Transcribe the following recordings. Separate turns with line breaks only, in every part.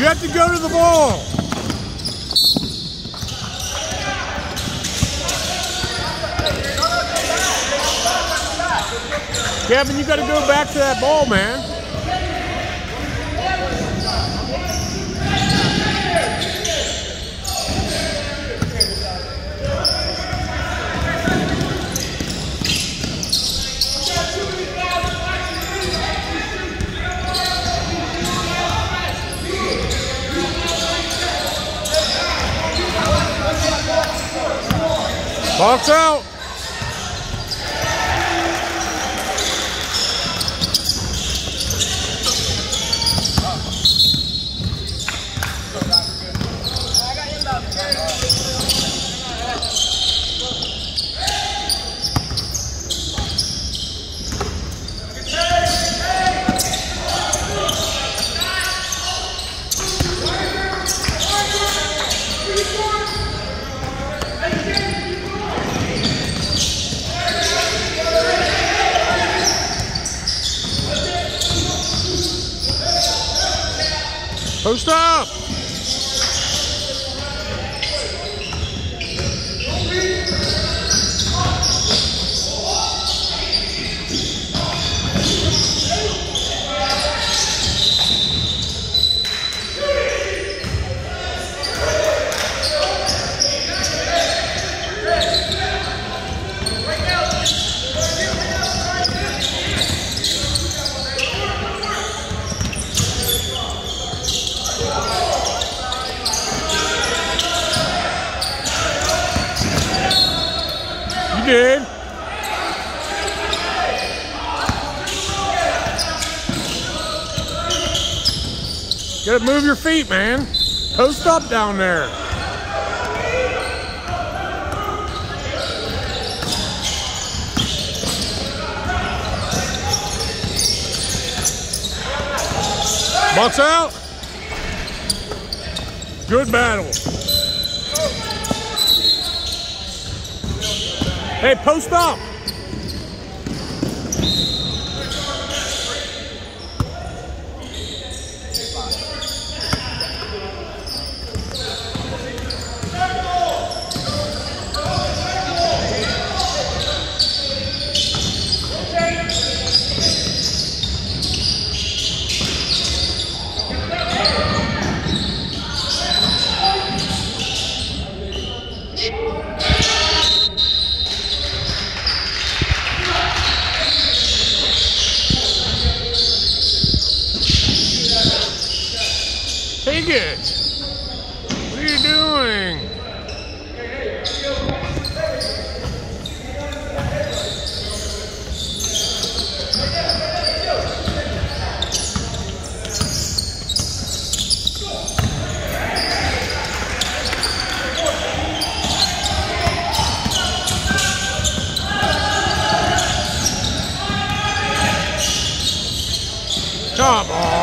You have to go to the ball. Kevin, you got to go back to that ball, man. Box out. Post up. You did. Gotta move your feet, man. Post up down there. Box out. Good battle. Hey, post up. Take it. What are you doing? Come on.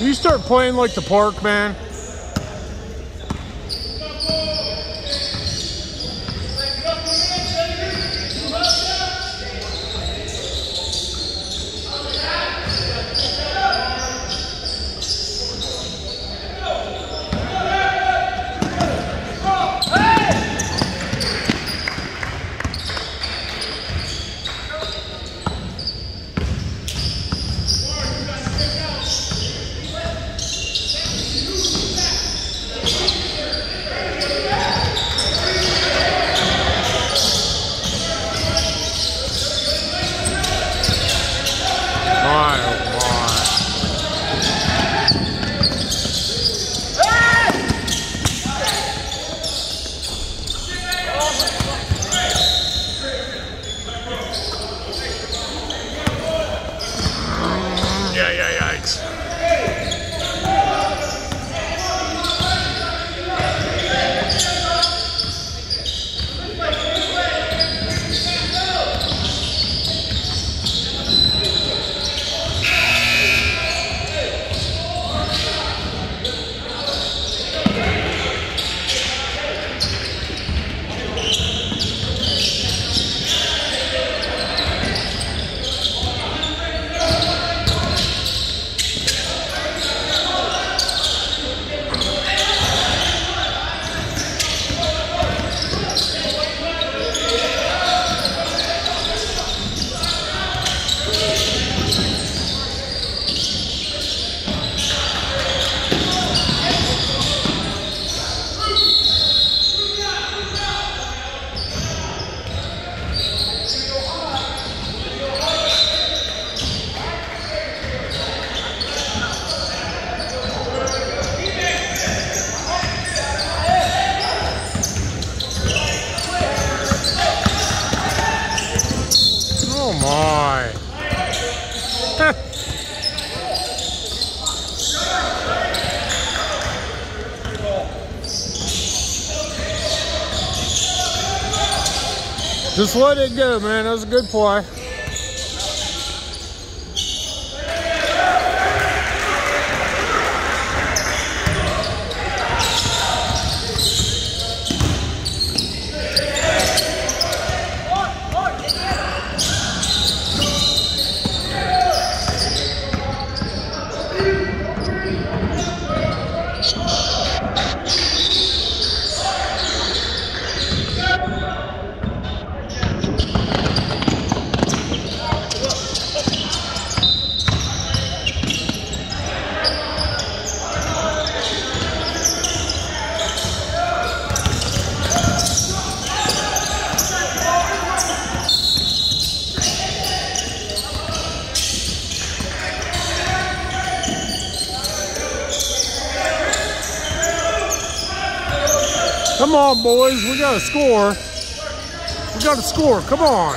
You start playing like the park, man. Thanks. Just let it go, man. That was a good play. Come on, boys. We got to score. We got to score. Come on.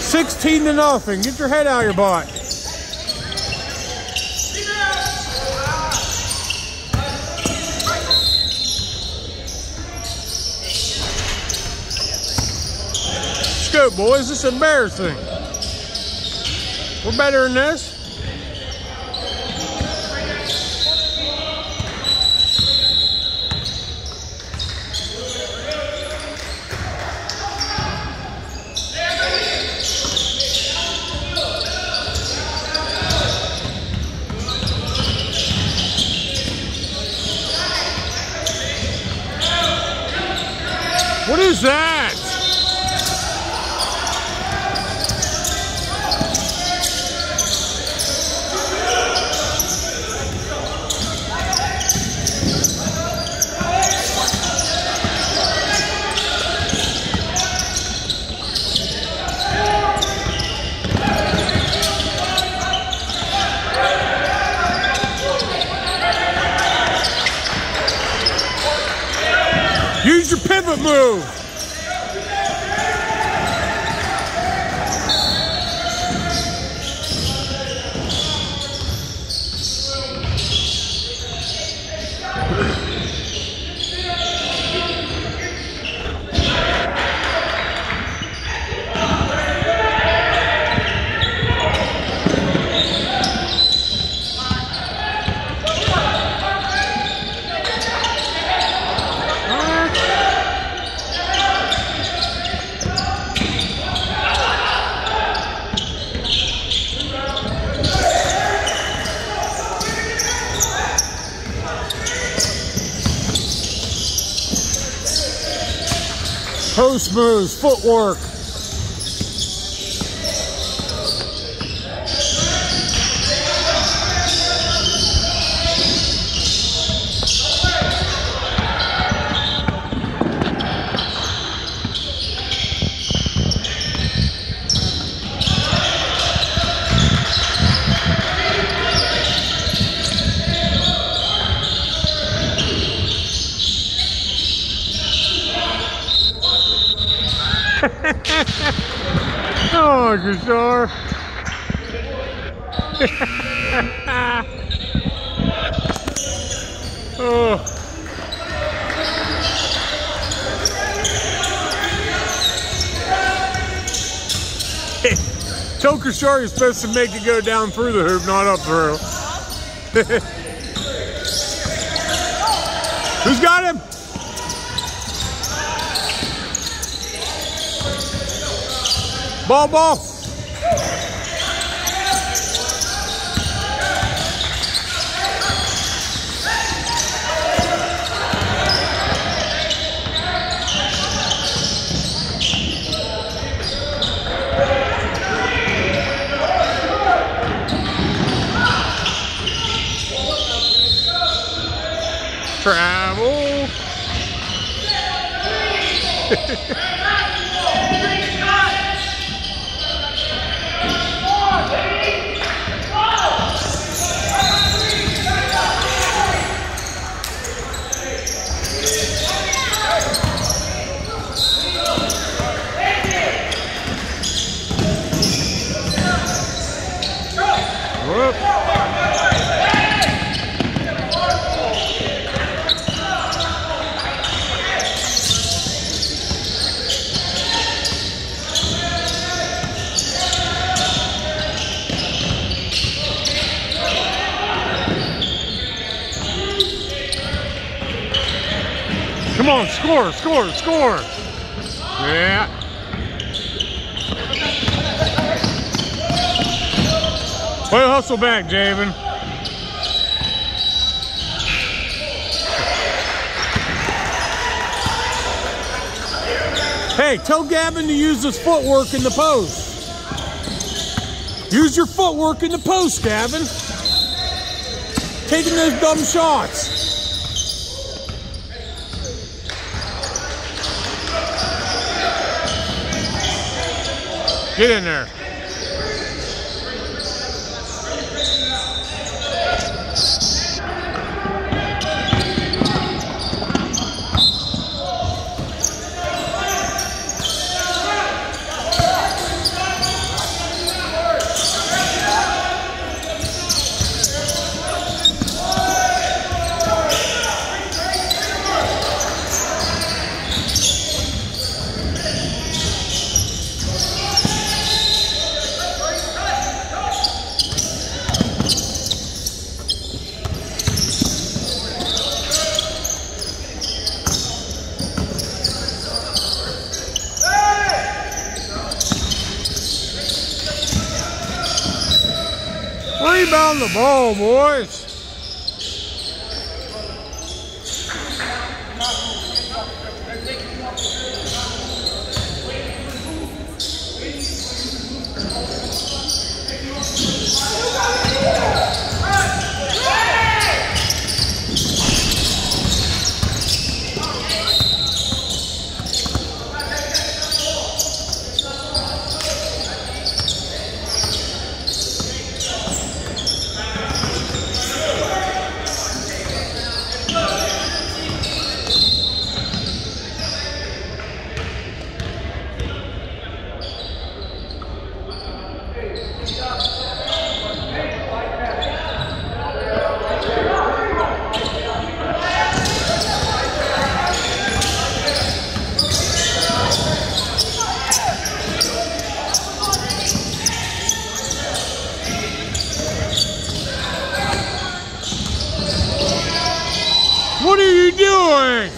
Sixteen to nothing. Get your head out of your butt. Scoop, boys. This is embarrassing. We're better than this. What is that? Use your pivot move. Post moves, footwork. oh, Kishore. oh. Tell Kishore you're supposed to make it go down through the hoop, not up through. Who's got him? Ball, ball. On, score, score, score. Yeah. Play hustle back, Javen. Hey, tell Gavin to use his footwork in the post. Use your footwork in the post, Gavin. Taking those dumb shots. Get in there. Rebound the ball, boys. Doing?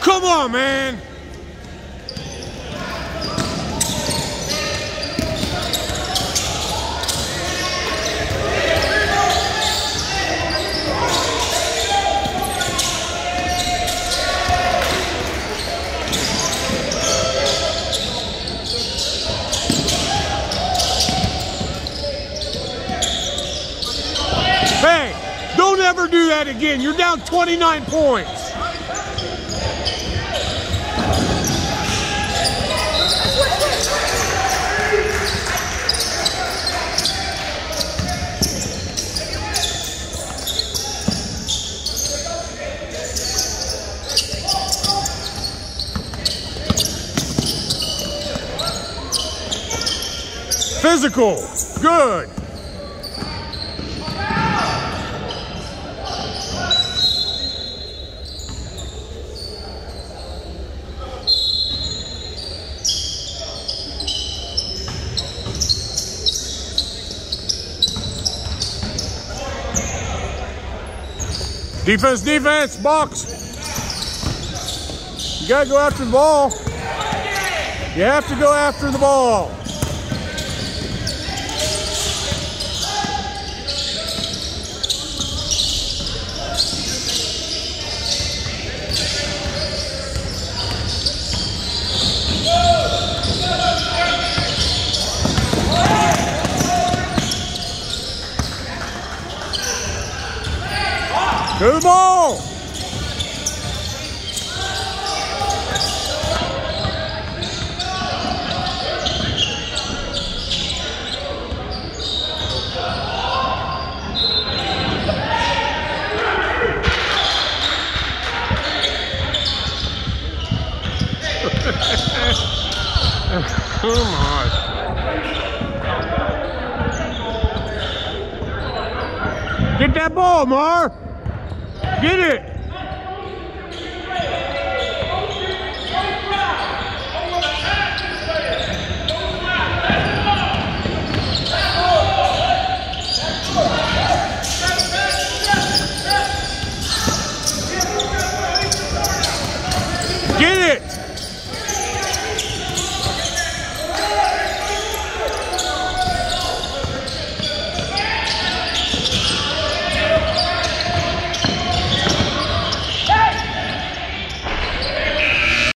Come on, man. That again. You're down 29 points. Physical. Good. Defense, defense, box. You gotta go after the ball. You have to go after the ball. The ball. Come on. Get that ball, Mar. Get